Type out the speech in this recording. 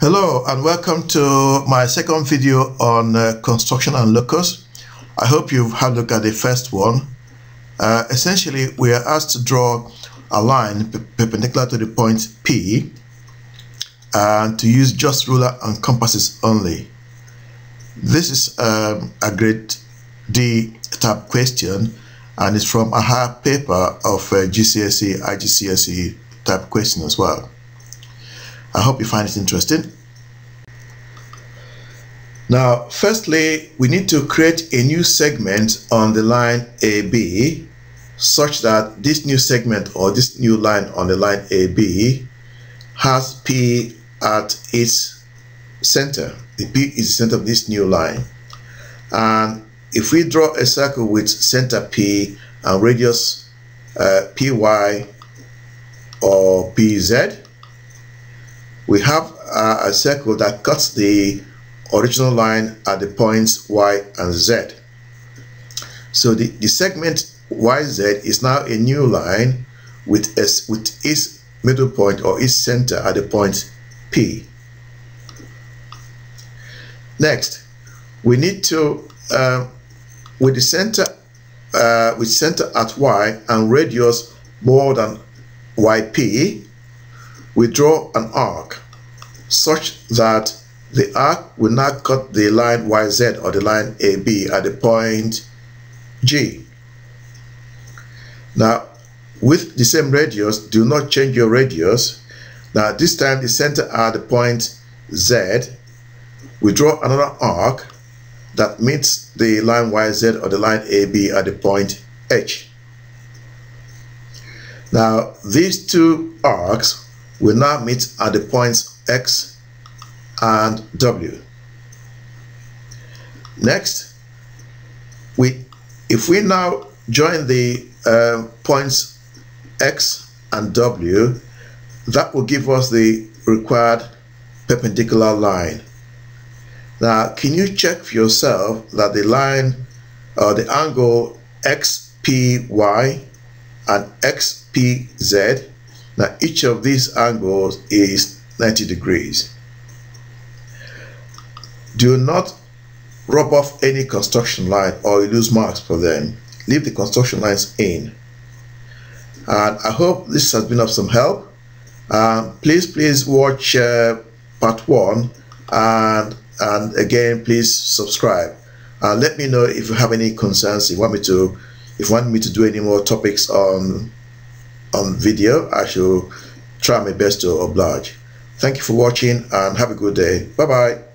Hello and welcome to my second video on uh, construction and locus. I hope you've had a look at the first one. Uh, essentially, we are asked to draw a line perpendicular to the point P and to use just ruler and compasses only. This is um, a grade D type question and it's from a higher paper of uh, GCSE, IGCSE type question as well. I hope you find it interesting. Now, firstly, we need to create a new segment on the line AB such that this new segment or this new line on the line AB has P at its center. The P is the center of this new line. And if we draw a circle with center P and radius uh, PY or PZ, we have uh, a circle that cuts the original line at the points Y and Z. So the, the segment YZ is now a new line with, a, with its middle point or its center at the point P. Next, we need to, uh, with the center, uh, with center at Y and radius more than YP, we draw an arc such that the arc will now cut the line YZ or the line AB at the point G. Now, with the same radius, do not change your radius. Now, this time the center at the point Z, we draw another arc that meets the line YZ or the line AB at the point H. Now, these two arcs will now meet at the points X and W. Next, we if we now join the uh, points X and W, that will give us the required perpendicular line. Now, can you check for yourself that the line or uh, the angle XPY and XPZ, now each of these angles is 90 degrees. Do not rub off any construction line or you lose marks for them. Leave the construction lines in. And I hope this has been of some help. Um, please, please watch uh, part one and and again, please subscribe. Uh, let me know if you have any concerns. You want me to, if you want me to do any more topics on on video, I shall try my best to oblige. Thank you for watching and have a good day. Bye bye.